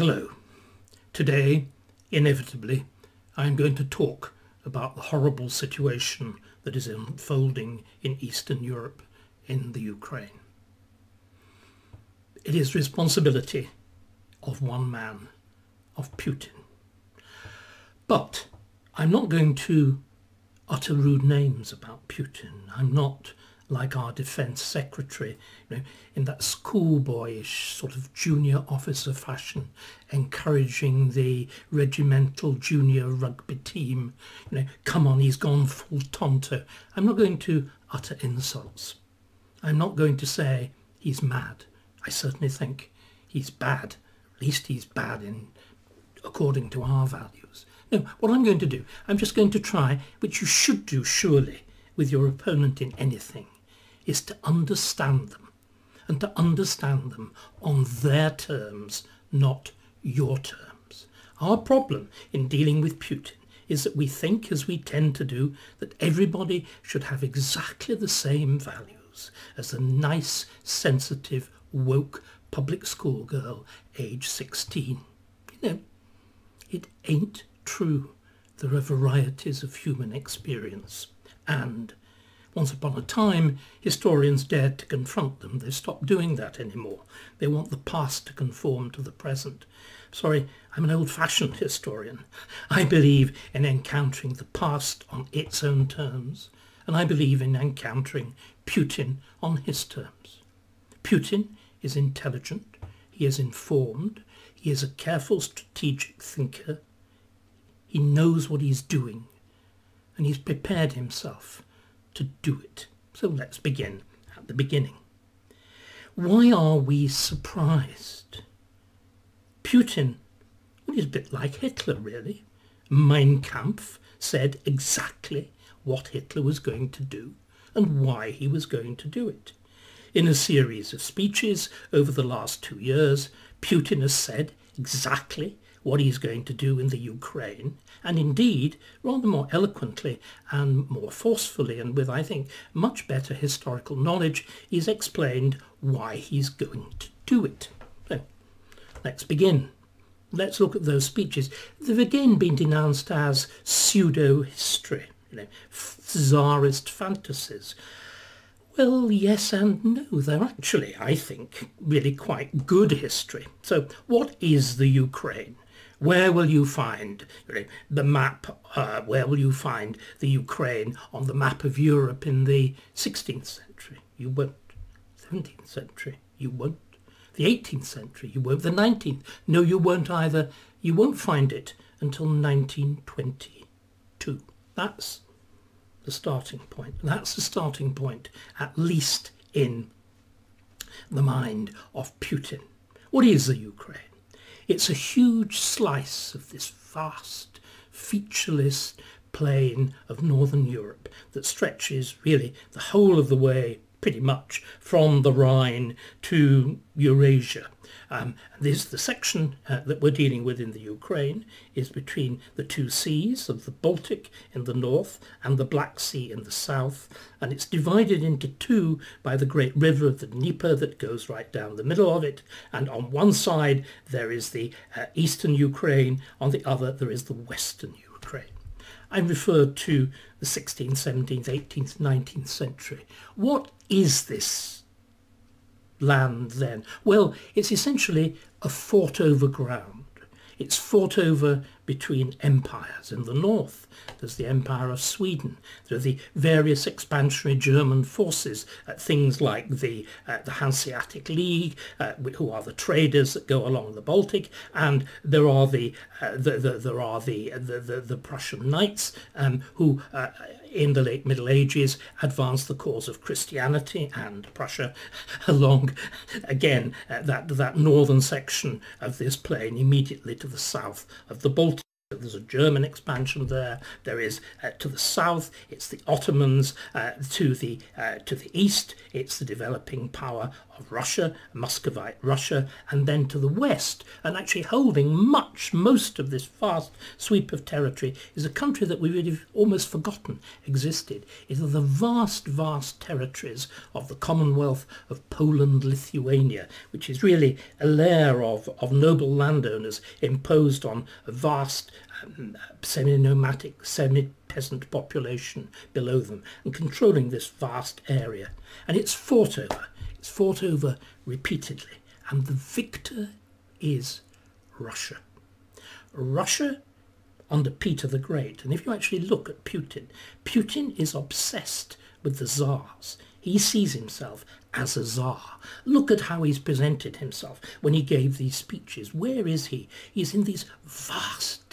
Hello. Today, inevitably, I am going to talk about the horrible situation that is unfolding in Eastern Europe, in the Ukraine. It is responsibility of one man, of Putin. But I'm not going to utter rude names about Putin. I'm not like our defence secretary, you know, in that schoolboyish sort of junior officer fashion, encouraging the regimental junior rugby team, you know, come on, he's gone full tonto. I'm not going to utter insults. I'm not going to say he's mad. I certainly think he's bad. At least he's bad in according to our values. No, what I'm going to do, I'm just going to try, which you should do surely with your opponent in anything, is to understand them and to understand them on their terms, not your terms. Our problem in dealing with Putin is that we think, as we tend to do, that everybody should have exactly the same values as a nice, sensitive, woke public school girl age 16. You know, it ain't true. There are varieties of human experience and once upon a time, historians dared to confront them. They've stopped doing that anymore. They want the past to conform to the present. Sorry, I'm an old-fashioned historian. I believe in encountering the past on its own terms, and I believe in encountering Putin on his terms. Putin is intelligent, he is informed, he is a careful strategic thinker, he knows what he's doing, and he's prepared himself to do it. So let's begin at the beginning. Why are we surprised? Putin well, he's a bit like Hitler, really. Mein Kampf said exactly what Hitler was going to do and why he was going to do it. In a series of speeches over the last two years, Putin has said exactly what he's going to do in the Ukraine, and indeed, rather more eloquently and more forcefully, and with, I think, much better historical knowledge, he's explained why he's going to do it. So, let's begin. Let's look at those speeches. They've again been denounced as pseudo-history, you know, czarist fantasies. Well, yes and no. They're actually, I think, really quite good history. So what is the Ukraine? Where will you find the map? Uh, where will you find the Ukraine on the map of Europe in the 16th century? You won't. 17th century? You won't. The 18th century? You won't. The 19th? No, you won't either. You won't find it until 1922. That's the starting point. That's the starting point, at least in the mind of Putin. What is the Ukraine? It's a huge slice of this vast, featureless plain of Northern Europe that stretches really the whole of the way pretty much from the Rhine to Eurasia. Um, this the section uh, that we're dealing with in the Ukraine is between the two seas of the Baltic in the north and the Black Sea in the south, and it's divided into two by the great river of the Dnieper that goes right down the middle of it, and on one side there is the uh, eastern Ukraine, on the other there is the western Ukraine. I referred to the 16th, 17th, 18th, 19th century. What is this land then? Well, it's essentially a fought over ground. It's fought over between empires. In the north, there's the Empire of Sweden. There are the various expansionary German forces, uh, things like the, uh, the Hanseatic League, uh, who are the traders that go along the Baltic, and there are the, uh, the, the, there are the, the, the, the Prussian knights um, who uh, in the late Middle Ages advanced the cause of Christianity and Prussia along, again, uh, that, that northern section of this plain immediately to the south of the Baltic. There's a German expansion there. There is uh, to the south, it's the Ottomans. Uh, to the uh, to the east, it's the developing power of Russia, Muscovite Russia, and then to the west, and actually holding much, most of this vast sweep of territory, is a country that we've really almost forgotten existed. Is the vast, vast territories of the Commonwealth of Poland-Lithuania, which is really a layer of, of noble landowners imposed on a vast um, semi-nomadic, semi-peasant population below them and controlling this vast area. And it's fought over. It's fought over repeatedly. And the victor is Russia. Russia under Peter the Great. And if you actually look at Putin, Putin is obsessed with the czars. He sees himself as a czar. Look at how he's presented himself when he gave these speeches. Where is he? He's in these vast,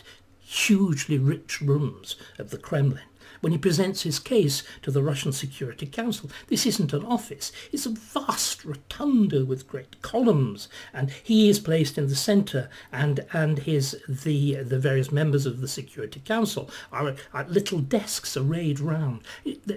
hugely rich rooms of the Kremlin when he presents his case to the Russian Security Council. This isn't an office. It's a vast rotunda with great columns, and he is placed in the centre, and and his the the various members of the Security Council are at little desks arrayed round,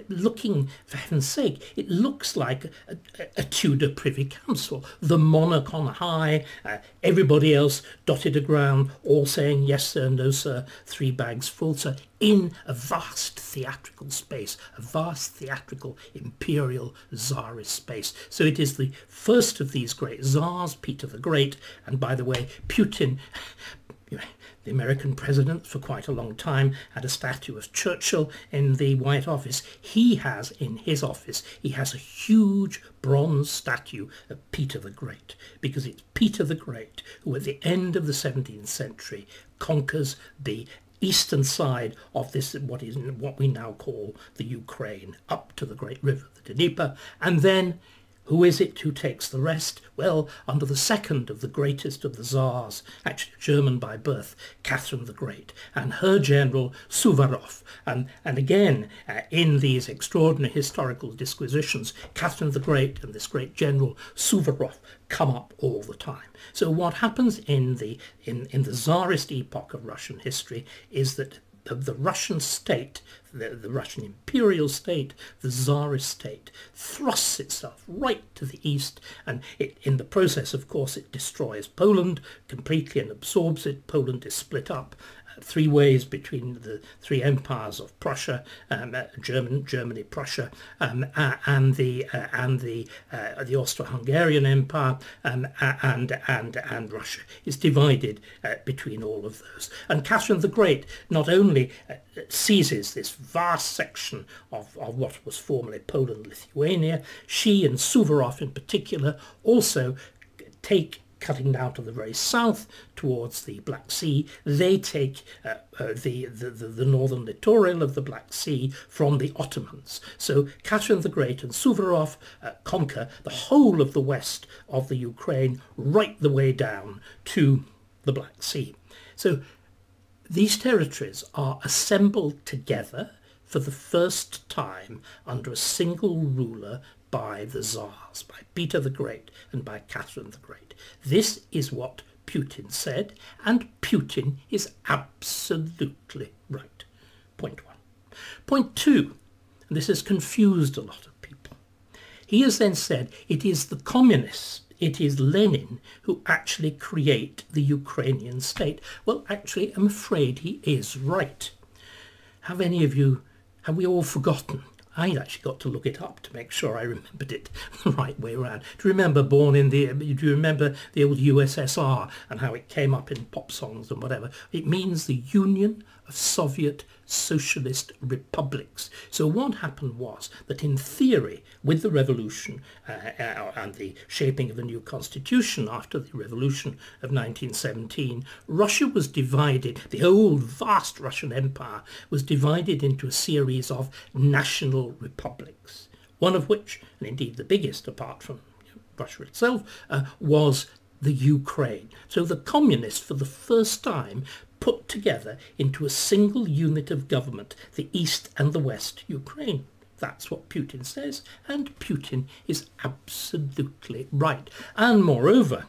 looking for heaven's sake. It looks like a, a, a Tudor Privy Council, the monarch on high, uh, everybody else dotted around, all saying yes sir, no sir, three bags full sir in a vast theatrical space, a vast theatrical imperial czarist space. So it is the first of these great czars, Peter the Great, and by the way, Putin, the American president for quite a long time, had a statue of Churchill in the White Office. He has in his office, he has a huge bronze statue of Peter the Great, because it's Peter the Great who at the end of the 17th century conquers the eastern side of this what is what we now call the Ukraine up to the great river the Dnieper and then who is it who takes the rest? Well, under the second of the greatest of the Tsars, actually German by birth, Catherine the Great, and her general Suvorov. And, and again, uh, in these extraordinary historical disquisitions, Catherine the Great and this great general Suvorov come up all the time. So what happens in the, in, in the Tsarist epoch of Russian history is that the, the Russian state, the, the, Russian imperial state, the Tsarist state, thrusts itself right to the east and it, in the process, of course, it destroys Poland completely and absorbs it. Poland is split up three ways between the three empires of Prussia, um, uh, German, Germany, Prussia, um, and the uh, and the uh, the Austro-Hungarian Empire, um, and and and Russia is divided between all of those. And Catherine the Great not only seizes this vast section of, of what was formerly Poland, Lithuania, she and Suvorov in particular also take cutting down to the very south towards the Black Sea. They take uh, uh, the, the, the, northern littoral of the Black Sea from the Ottomans. So Catherine the Great and Suvorov uh, conquer the whole of the west of the Ukraine right the way down to the Black Sea. So these territories are assembled together for the first time under a single ruler by the Tsars, by Peter the Great and by Catherine the Great. This is what Putin said, and Putin is absolutely right. Point one. Point two, and this has confused a lot of people. He has then said it is the communists, it is Lenin who actually create the Ukrainian state. Well, actually, I'm afraid he is right. Have any of you, have we all forgotten I actually got to look it up to make sure I remembered it the right way around. Do you remember Born in the... Do you remember the old USSR and how it came up in pop songs and whatever? It means the Union of Soviet Socialist Republics. So what happened was that in theory, with the revolution uh, uh, and the shaping of the new constitution after the revolution of 1917, Russia was divided, the old vast Russian Empire was divided into a series of national republics, one of which, and indeed the biggest apart from Russia itself, uh, was the Ukraine. So the communists, for the first time, put together into a single unit of government, the East and the West Ukraine. That's what Putin says, and Putin is absolutely right. And moreover,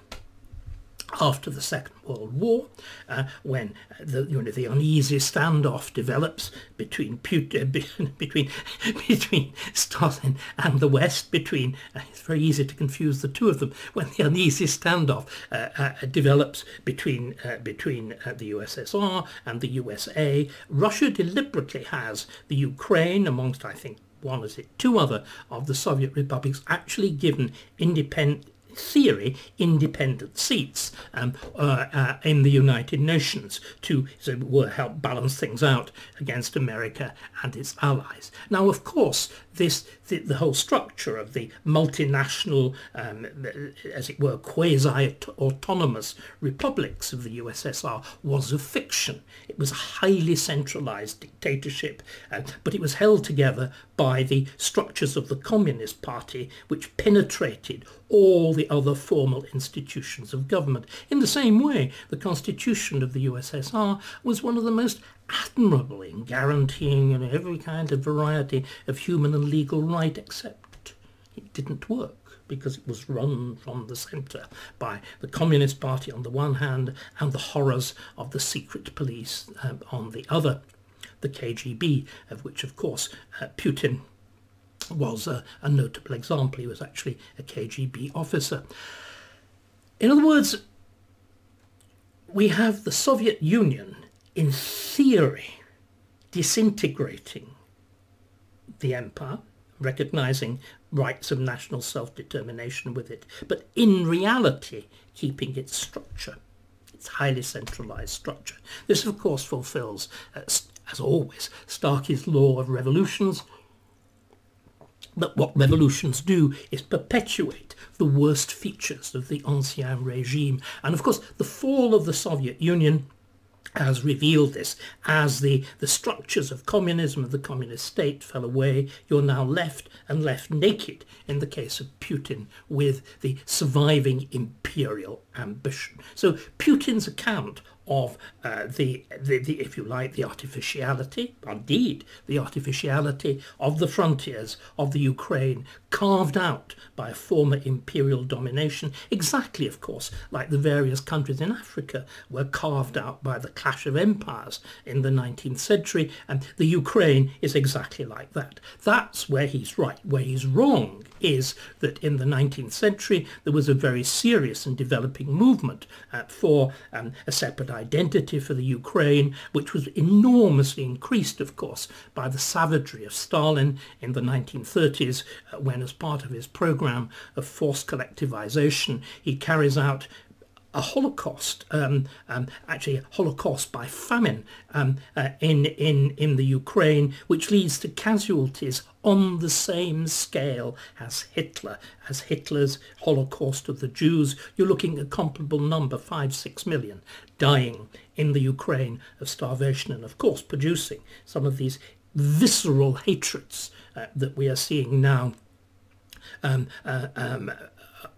after the Second World War, uh, when the, you know, the uneasy standoff develops between Putin, between between Stalin and the West, between uh, it's very easy to confuse the two of them. When the uneasy standoff uh, uh develops between uh, between uh, the USSR and the USA, Russia deliberately has the Ukraine, amongst I think one is it two other of the Soviet republics, actually given independent theory, independent seats um, uh, uh, in the United Nations to so will help balance things out against America and its allies. Now, of course, this the, the whole structure of the multinational, um, as it were, quasi-autonomous republics of the USSR was a fiction. It was a highly centralized dictatorship, uh, but it was held together by the structures of the Communist Party, which penetrated all the other formal institutions of government. In the same way, the constitution of the USSR was one of the most admirable in guaranteeing you know, every kind of variety of human and legal right, except it didn't work because it was run from the centre by the Communist Party on the one hand and the horrors of the secret police um, on the other. The KGB, of which, of course, uh, Putin was a, a notable example. He was actually a KGB officer. In other words, we have the Soviet Union, in theory, disintegrating the empire, recognizing rights of national self-determination with it, but in reality keeping its structure, its highly centralized structure. This, of course, fulfills, uh, as always, Starkey's law of revolutions, but what revolutions do is perpetuate the worst features of the Ancien regime. And of course, the fall of the Soviet Union has revealed this. As the, the structures of communism, of the communist state fell away, you're now left and left naked, in the case of Putin, with the surviving imperial ambition. So Putin's account of uh, the, the, the, if you like, the artificiality, indeed, the artificiality of the frontiers of the Ukraine carved out by a former imperial domination, exactly, of course, like the various countries in Africa were carved out by the clash of empires in the 19th century, and the Ukraine is exactly like that. That's where he's right. Where he's wrong is that in the 19th century there was a very serious and developing movement uh, for um, a separate identity for the Ukraine, which was enormously increased, of course, by the savagery of Stalin in the 1930s, uh, when as part of his program of forced collectivization, he carries out a holocaust, um, um, actually a holocaust by famine um, uh, in, in, in the Ukraine, which leads to casualties on the same scale as Hitler, as Hitler's holocaust of the Jews. You're looking at a comparable number, five, six million, dying in the Ukraine of starvation and of course producing some of these visceral hatreds uh, that we are seeing now um, uh, um,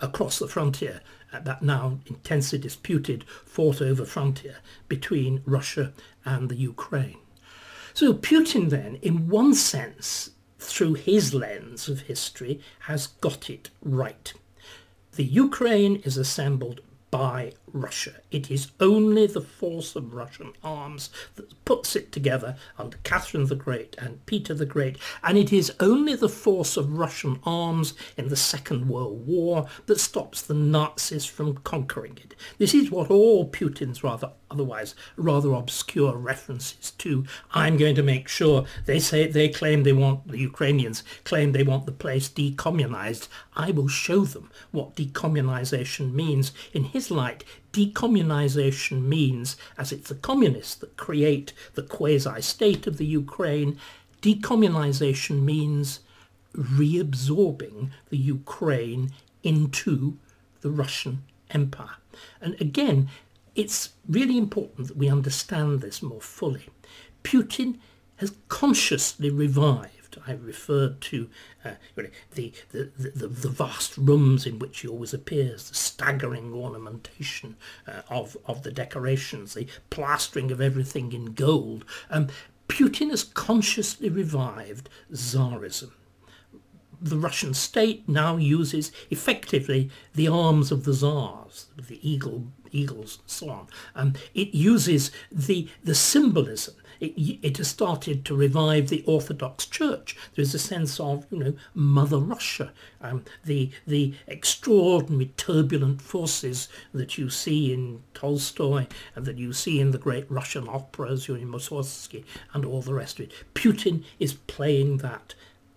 across the frontier that now intensely disputed fought over frontier between Russia and the Ukraine. So Putin then, in one sense, through his lens of history, has got it right. The Ukraine is assembled by Russia. It is only the force of Russian arms that puts it together under Catherine the Great and Peter the Great, and it is only the force of Russian arms in the Second World War that stops the Nazis from conquering it. This is what all Putin's rather otherwise rather obscure references to. I'm going to make sure they say they claim they want the Ukrainians claim they want the place decommunized. I will show them what decommunization means. In his light, decommunization means, as it's the communists that create the quasi-state of the Ukraine, decommunization means reabsorbing the Ukraine into the Russian Empire. And again, it's really important that we understand this more fully. Putin has consciously revived. I referred to uh, the, the, the, the, vast rooms in which he always appears, the staggering ornamentation uh, of, of the decorations, the plastering of everything in gold. Um, Putin has consciously revived Tsarism the Russian state now uses effectively the arms of the czars, the eagle, eagles and so on. Um, it uses the, the symbolism it, it, has started to revive the Orthodox Church. There's a sense of, you know, Mother Russia, um, the the extraordinary turbulent forces that you see in Tolstoy and that you see in the great Russian operas, Yuri Mussorgsky and all the rest of it. Putin is playing that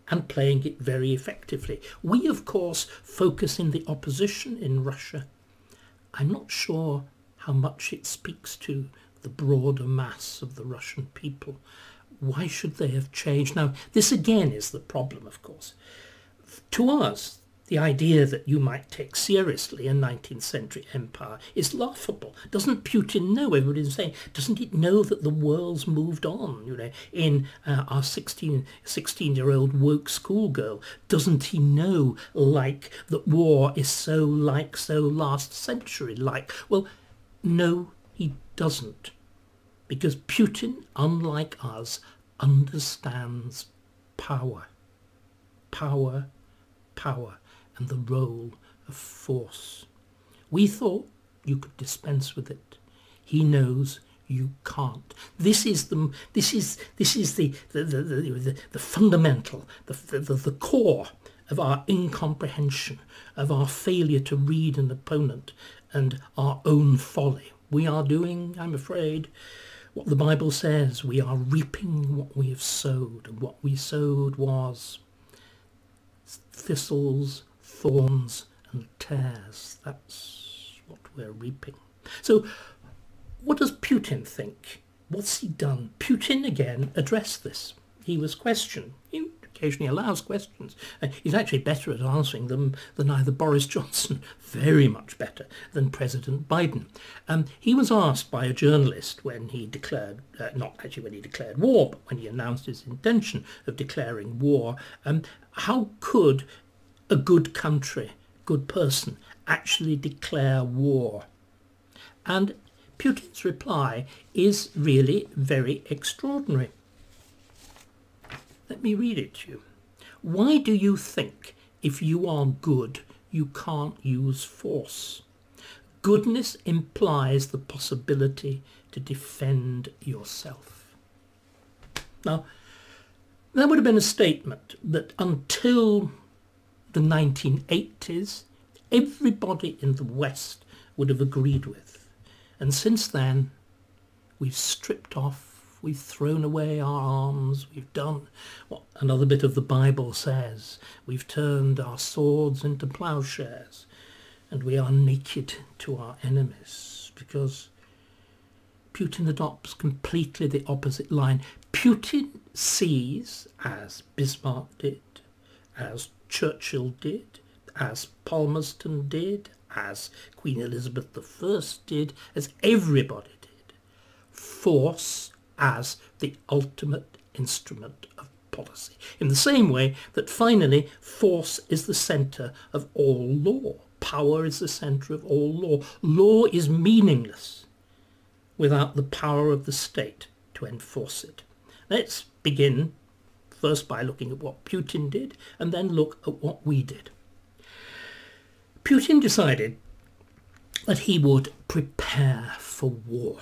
and playing it very effectively. We, of course, focus in the opposition in Russia. I'm not sure how much it speaks to the broader mass of the Russian people. Why should they have changed? Now, this again is the problem, of course. To us, the idea that you might take seriously a 19th century empire is laughable. Doesn't Putin know? Everybody's saying, doesn't it know that the world's moved on? You know, in uh, our 16, 16 year old woke schoolgirl, doesn't he know, like, that war is so like so last century like? Well, no, doesn't. Because Putin, unlike us, understands power. Power, power, and the role of force. We thought you could dispense with it. He knows you can't. This is the this is this is the the the, the, the fundamental, the, the the core of our incomprehension, of our failure to read an opponent and our own folly. We are doing, I'm afraid, what the Bible says. We are reaping what we have sowed, and what we sowed was thistles, thorns, and tares. That's what we're reaping. So, what does Putin think? What's he done? Putin again addressed this. He was questioned. Occasionally allows questions. Uh, he's actually better at answering them than either Boris Johnson, very much better than President Biden. Um, he was asked by a journalist when he declared, uh, not actually when he declared war, but when he announced his intention of declaring war, um, how could a good country, good person, actually declare war? And Putin's reply is really very extraordinary. Let me read it to you. Why do you think if you are good, you can't use force? Goodness implies the possibility to defend yourself. Now, that would have been a statement that until the 1980s, everybody in the West would have agreed with. And since then, we've stripped off We've thrown away our arms. We've done what another bit of the Bible says. We've turned our swords into plowshares. And we are naked to our enemies because Putin adopts completely the opposite line. Putin sees, as Bismarck did, as Churchill did, as Palmerston did, as Queen Elizabeth I did, as everybody did, force as the ultimate instrument of policy. In the same way that finally force is the centre of all law. Power is the centre of all law. Law is meaningless without the power of the state to enforce it. Let's begin first by looking at what Putin did and then look at what we did. Putin decided that he would prepare for war.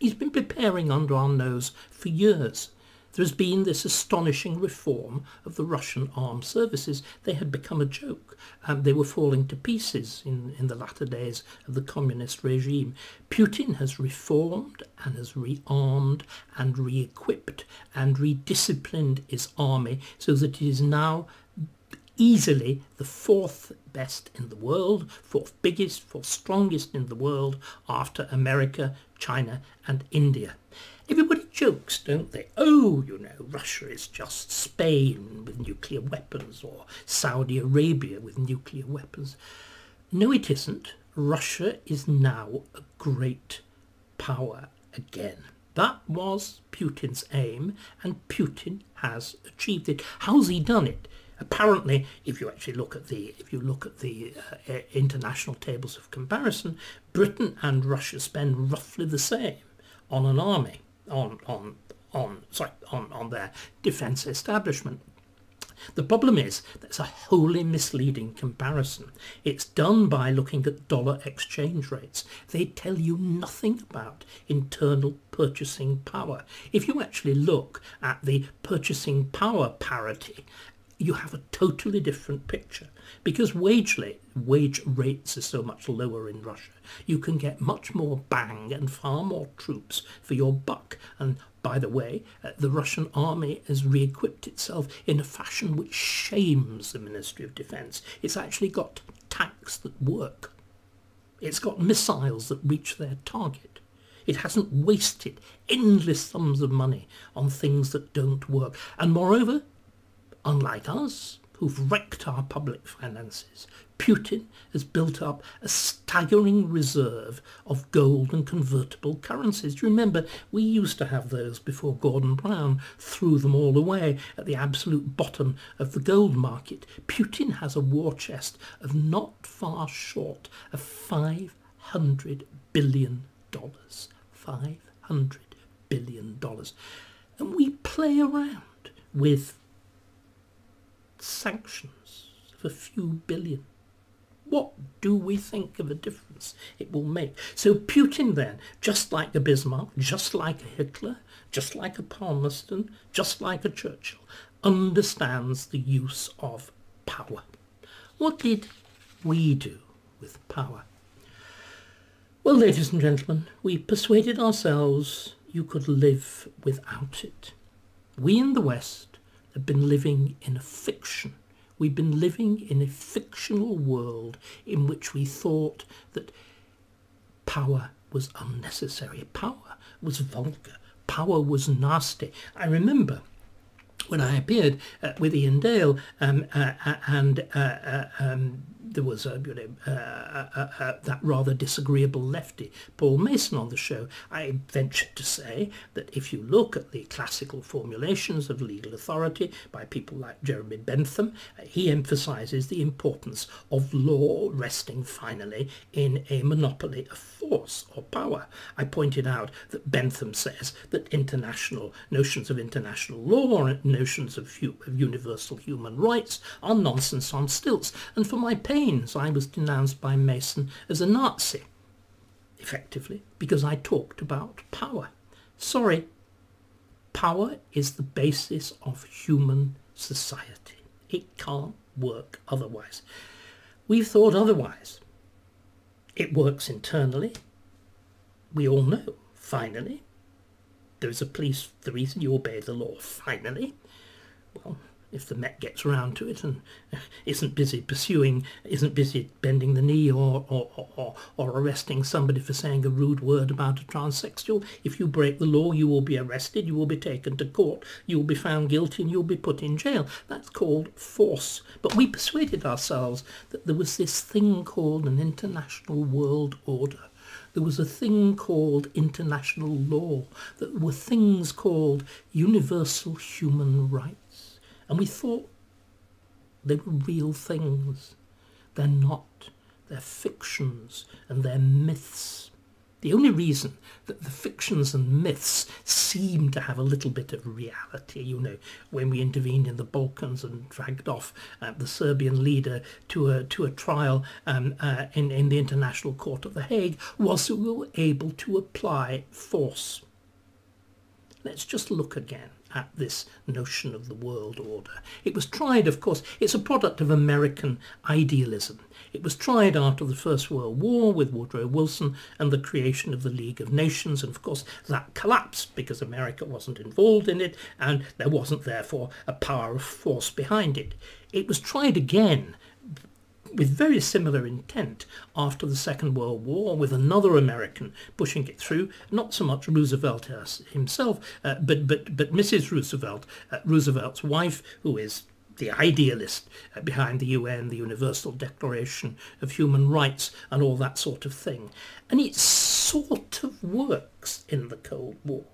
He's been preparing under our nose for years. There has been this astonishing reform of the Russian armed services. They had become a joke. Um, they were falling to pieces in, in the latter days of the communist regime. Putin has reformed and has rearmed and re-equipped and redisciplined his army so that it is now easily the fourth best in the world, fourth biggest, fourth strongest in the world after America, China and India. Everybody jokes, don't they? Oh, you know, Russia is just Spain with nuclear weapons or Saudi Arabia with nuclear weapons. No, it isn't. Russia is now a great power again. That was Putin's aim, and Putin has achieved it. How's he done it? Apparently, if you actually look at the if you look at the uh, international tables of comparison, Britain and Russia spend roughly the same on an army, on on on sorry on on their defence establishment. The problem is that's a wholly misleading comparison. It's done by looking at dollar exchange rates. They tell you nothing about internal purchasing power. If you actually look at the purchasing power parity, you have a totally different picture because wage, wage rates are so much lower in Russia. You can get much more bang and far more troops for your buck. And by the way, uh, the Russian army has re-equipped itself in a fashion which shames the Ministry of Defence. It's actually got tanks that work. It's got missiles that reach their target. It hasn't wasted endless sums of money on things that don't work. And moreover, unlike us, who've wrecked our public finances, Putin has built up a staggering reserve of gold and convertible currencies. Remember, we used to have those before Gordon Brown threw them all away at the absolute bottom of the gold market. Putin has a war chest of not far short of 500 billion dollars. 500 billion dollars. And we play around with sanctions of a few billion. What do we think of a difference it will make? So Putin then, just like a Bismarck, just like a Hitler, just like a Palmerston, just like a Churchill, understands the use of power. What did we do with power? Well, ladies and gentlemen, we persuaded ourselves you could live without it. We in the West have been living in a fiction. We've been living in a fictional world in which we thought that power was unnecessary. Power was vulgar. Power was nasty. I remember when I appeared uh, with Iain Dale um, uh, uh and uh, uh, um, there was a, you know, uh, uh, uh, uh, that rather disagreeable lefty, Paul Mason, on the show, I ventured to say that if you look at the classical formulations of legal authority by people like Jeremy Bentham, he emphasises the importance of law resting finally in a monopoly of force or power. I pointed out that Bentham says that international notions of international law or notions of, of universal human rights are nonsense on stilts, and for my pain I was denounced by Mason as a Nazi, effectively, because I talked about power. Sorry, power is the basis of human society. It can't work otherwise. We've thought otherwise. It works internally. We all know, finally. There's a police, the reason you obey the law, finally. Well, if the Met gets around to it and isn't busy pursuing, isn't busy bending the knee or, or, or, or arresting somebody for saying a rude word about a transsexual. If you break the law, you will be arrested, you will be taken to court, you will be found guilty and you'll be put in jail. That's called force. But we persuaded ourselves that there was this thing called an international world order there was a thing called international law, there were things called universal human rights. And we thought they were real things. They're not. They're fictions and they're myths. The only reason that the fictions and myths seem to have a little bit of reality, you know, when we intervened in the Balkans and dragged off uh, the Serbian leader to a to a trial um, uh, in in the International Court of The Hague, was we were able to apply force. Let's just look again at this notion of the world order. It was tried, of course, it's a product of American idealism. It was tried after the First World War with Woodrow Wilson and the creation of the League of Nations, and of course that collapsed because America wasn't involved in it and there wasn't therefore a power of force behind it. It was tried again with very similar intent after the Second World War, with another American pushing it through, not so much Roosevelt himself, uh, but, but, but Mrs. Roosevelt, uh, Roosevelt's wife, who is the idealist uh, behind the UN, the Universal Declaration of Human Rights, and all that sort of thing. And it sort of works in the Cold War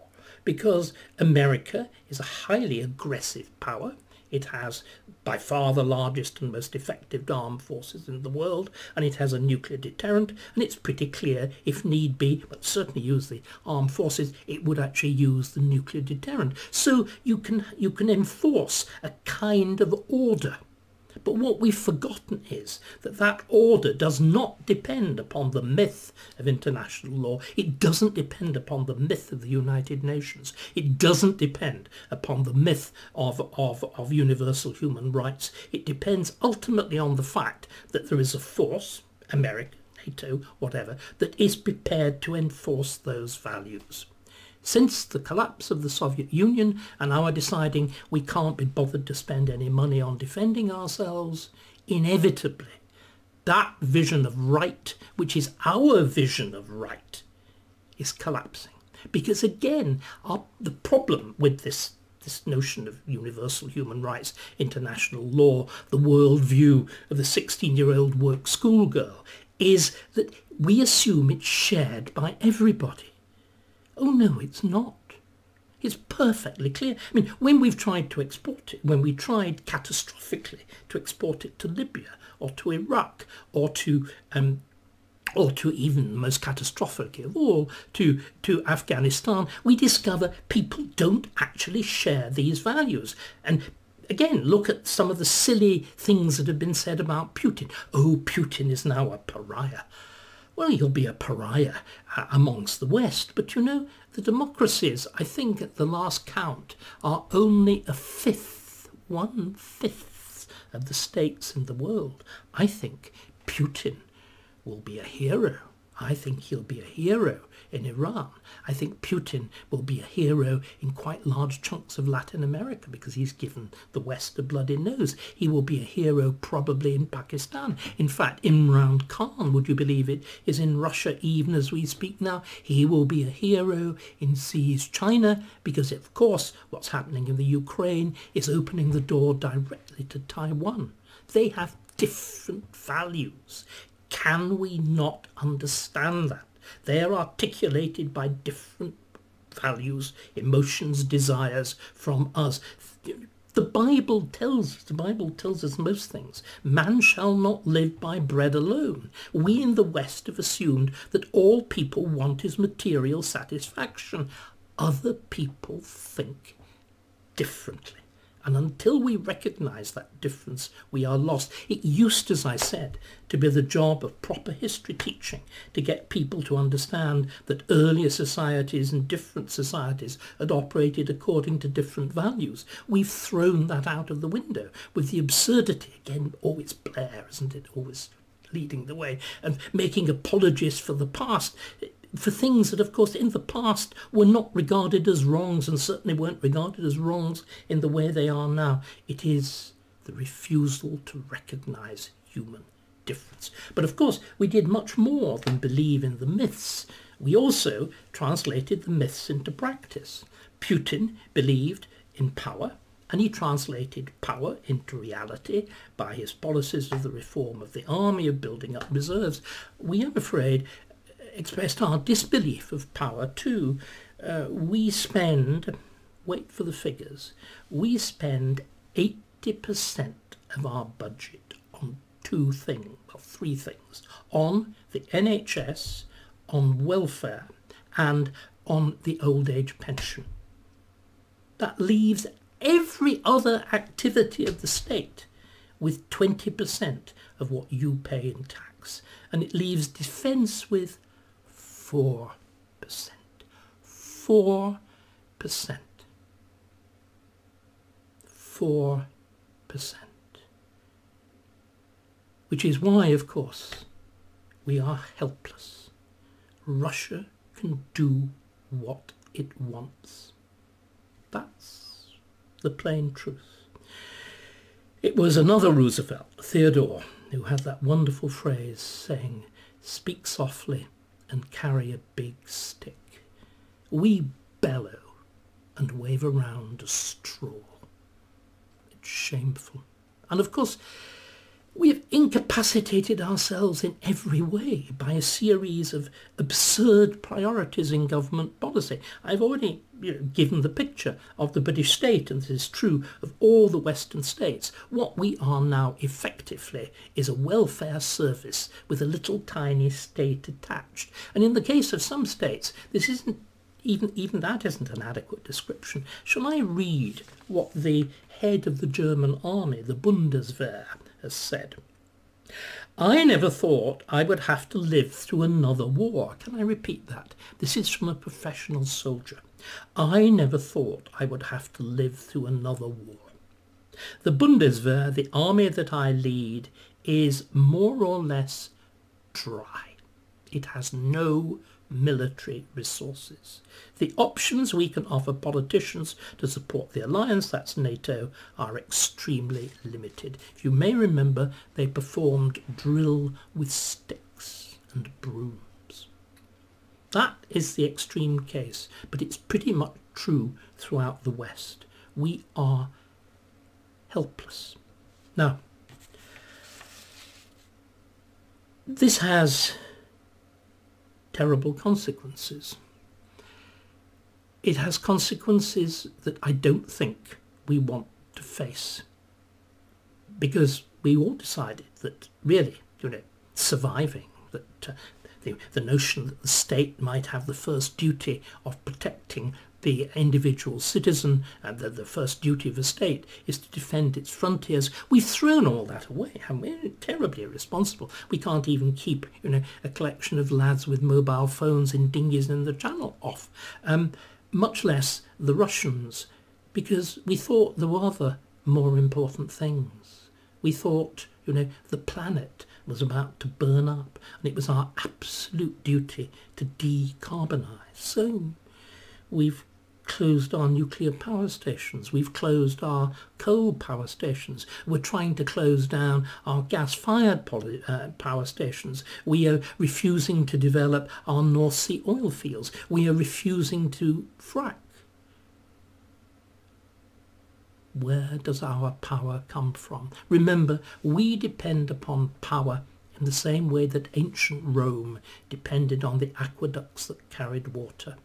because America is a highly aggressive power It has by far the largest and most effective armed forces in the world, and it has a nuclear deterrent, and it's pretty clear, if need be, but certainly use the armed forces, it would actually use the nuclear deterrent. So you can you can enforce a kind of order but what we've forgotten is that that order does not depend upon the myth of international law. It doesn't depend upon the myth of the United Nations. It doesn't depend upon the myth of, of, of universal human rights. It depends ultimately on the fact that there is a force, America, NATO, whatever, that is prepared to enforce those values. Since the collapse of the Soviet Union and our deciding we can't be bothered to spend any money on defending ourselves, inevitably that vision of right, which is our vision of right, is collapsing. Because again, our, the problem with this this notion of universal human rights, international law, the world view of the 16-year-old work schoolgirl, is that we assume it's shared by everybody. Oh no, it's not. It's perfectly clear. I mean, when we've tried to export it, when we tried catastrophically to export it to Libya or to Iraq or to um, or to even the most catastrophic of all, to, to Afghanistan, we discover people don't actually share these values. And again, look at some of the silly things that have been said about Putin. Oh, Putin is now a pariah well, he'll be a pariah uh, amongst the West. But you know, the democracies, I think at the last count, are only a fifth, one fifth of the states in the world. I think Putin will be a hero. I think he'll be a hero in Iran. I think Putin will be a hero in quite large chunks of Latin America because he's given the West a bloody nose. He will be a hero probably in Pakistan. In fact, Imran Khan, would you believe it, is in Russia even as we speak now. He will be a hero in Xi's China because, of course, what's happening in the Ukraine is opening the door directly to Taiwan. They have different values. Can we not understand that? They are articulated by different values, emotions, desires from us. The Bible tells the Bible tells us most things. Man shall not live by bread alone. We in the West have assumed that all people want is material satisfaction. Other people think differently. And until we recognize that difference, we are lost. It used, as I said, to be the job of proper history teaching to get people to understand that earlier societies and different societies had operated according to different values. We've thrown that out of the window with the absurdity, again, always Blair, isn't it? Always leading the way, and making apologies for the past for things that, of course, in the past were not regarded as wrongs and certainly weren't regarded as wrongs in the way they are now. It is the refusal to recognize human difference. But of course, we did much more than believe in the myths. We also translated the myths into practice. Putin believed in power, and he translated power into reality by his policies of the reform of the army, of building up reserves. We, I'm afraid, expressed our disbelief of power too. Uh, we spend, wait for the figures, we spend 80% of our budget on two things, well, three things, on the NHS, on welfare, and on the old age pension. That leaves every other activity of the state with 20% of what you pay in tax. And it leaves defence with 4%. 4%. 4%. Which is why, of course, we are helpless. Russia can do what it wants. That's the plain truth. It was another Roosevelt, Theodore, who had that wonderful phrase saying, speak softly and carry a big stick. We bellow and wave around a straw. It's shameful. And of course, We have incapacitated ourselves in every way by a series of absurd priorities in government policy. I've already you know, given the picture of the British state, and this is true of all the Western states. What we are now effectively is a welfare service with a little tiny state attached. And in the case of some states, this isn't even even that isn't an adequate description. Shall I read what the head of the German army, the Bundeswehr, has said. I never thought I would have to live through another war. Can I repeat that? This is from a professional soldier. I never thought I would have to live through another war. The Bundeswehr, the army that I lead, is more or less dry. It has no military resources. The options we can offer politicians to support the alliance, that's NATO, are extremely limited. If you may remember, they performed drill with sticks and brooms. That is the extreme case, but it's pretty much true throughout the West. We are helpless. Now, this has terrible consequences. It has consequences that I don't think we want to face because we all decided that really, you know, surviving, that uh, the, the notion that the state might have the first duty of protecting the individual citizen and the, the first duty of a state is to defend its frontiers. We've thrown all that away, and we're terribly irresponsible. We can't even keep, you know, a collection of lads with mobile phones in dinghies in the channel off, um, much less the Russians, because we thought there were other more important things. We thought, you know, the planet was about to burn up, and it was our absolute duty to decarbonise. So we've closed our nuclear power stations. We've closed our coal power stations. We're trying to close down our gas-fired uh, power stations. We are refusing to develop our North Sea oil fields. We are refusing to frack. Where does our power come from? Remember, we depend upon power in the same way that ancient Rome depended on the aqueducts that carried water.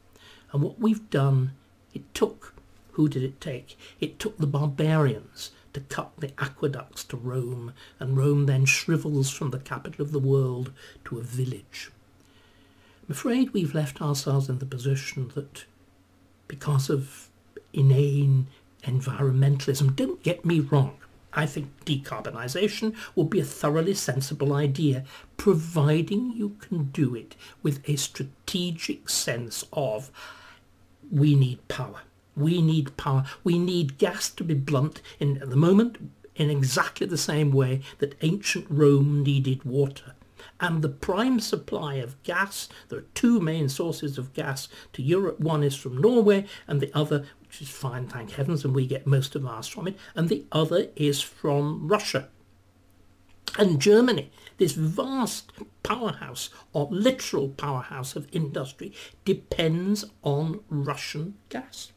And what we've done it took, who did it take? It took the barbarians to cut the aqueducts to Rome, and Rome then shrivels from the capital of the world to a village. I'm afraid we've left ourselves in the position that because of inane environmentalism, don't get me wrong, I think decarbonisation would be a thoroughly sensible idea, providing you can do it with a strategic sense of we need power. We need power. We need gas to be blunt in at the moment in exactly the same way that ancient Rome needed water. And the prime supply of gas, there are two main sources of gas to Europe. One is from Norway and the other, which is fine, thank heavens, and we get most of ours from it, and the other is from Russia. And Germany, this vast powerhouse or literal powerhouse of industry, depends on Russian gas.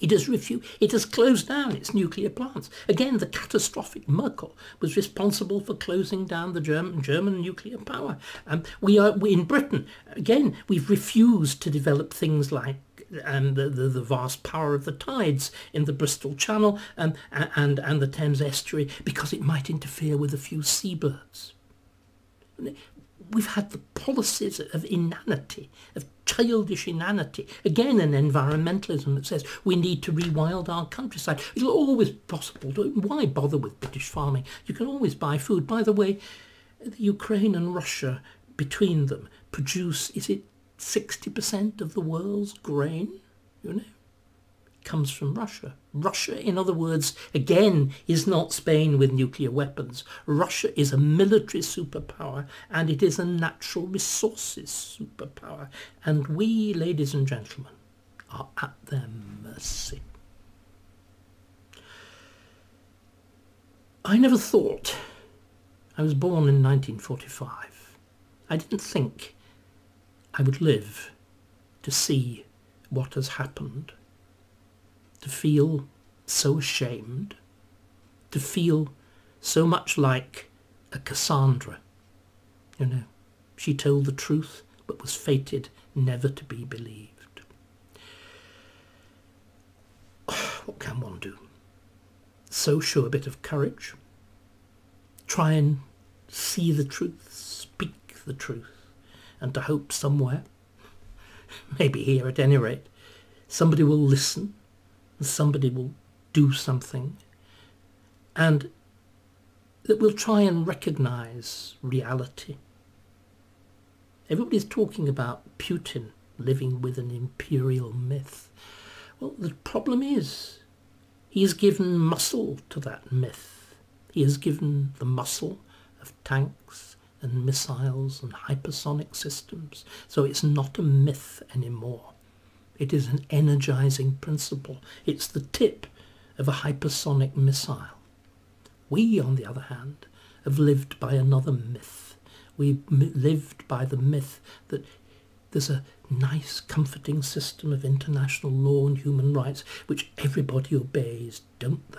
It has refused, it has closed down its nuclear plants. Again, the catastrophic Merkel was responsible for closing down the German, German nuclear power. Um, we are we, in Britain, again, we've refused to develop things like and the, the, the, vast power of the tides in the Bristol Channel um, and, and, and the Thames estuary because it might interfere with a few seabirds. We've had the policies of inanity, of childish inanity. Again, an environmentalism that says we need to rewild our countryside. It'll always possible. Why bother with British farming? You can always buy food. By the way, Ukraine and Russia, between them, produce, is it 60% of the world's grain, you know, comes from Russia. Russia, in other words, again, is not Spain with nuclear weapons. Russia is a military superpower and it is a natural resources superpower. And we, ladies and gentlemen, are at their mercy. I never thought, I was born in 1945, I didn't think I would live to see what has happened, to feel so ashamed, to feel so much like a Cassandra. You know, she told the truth but was fated never to be believed. What can one do? So show a bit of courage. Try and see the truth, speak the truth, and to hope somewhere, maybe here at any rate, somebody will listen and somebody will do something and that we'll try and recognise reality. Everybody's talking about Putin living with an imperial myth. Well, the problem is he has given muscle to that myth. He has given the muscle of tanks and missiles and hypersonic systems. So it's not a myth anymore. It is an energizing principle. It's the tip of a hypersonic missile. We, on the other hand, have lived by another myth. We lived by the myth that there's a nice, comforting system of international law and human rights which everybody obeys, don't they?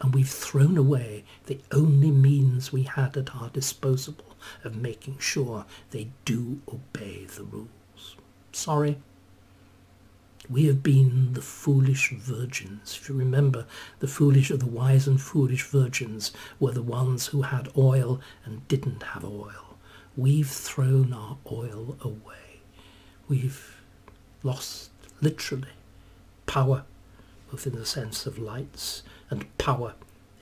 And we've thrown away the only means we had at our disposal of making sure they do obey the rules. Sorry, we have been the foolish virgins. If you remember, the foolish of the wise and foolish virgins were the ones who had oil and didn't have oil. We've thrown our oil away. We've lost, literally, power, both in the sense of lights and power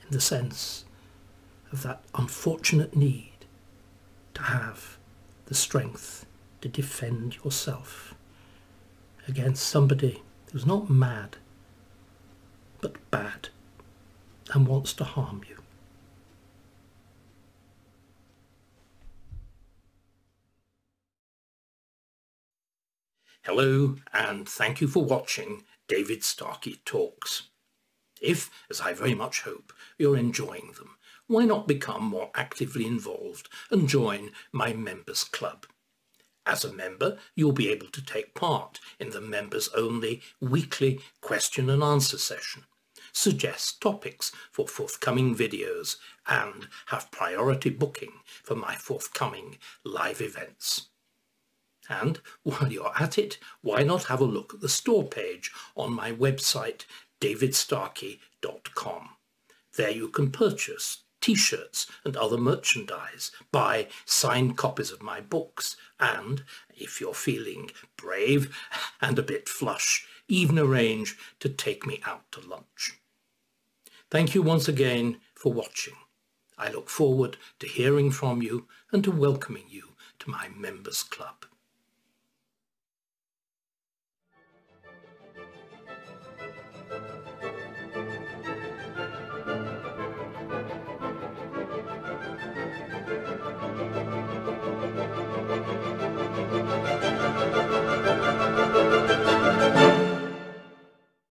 in the sense of that unfortunate need to have the strength to defend yourself against somebody who's not mad, but bad and wants to harm you. Hello, and thank you for watching David Starkey Talks. If, as I very much hope, you're enjoying them, why not become more actively involved and join my members club? As a member, you'll be able to take part in the members-only weekly question and answer session, suggest topics for forthcoming videos, and have priority booking for my forthcoming live events. And while you're at it, why not have a look at the store page on my website, davidstarkey.com. There you can purchase t-shirts and other merchandise, buy signed copies of my books, and, if you're feeling brave and a bit flush, even arrange to take me out to lunch. Thank you once again for watching. I look forward to hearing from you and to welcoming you to my members club.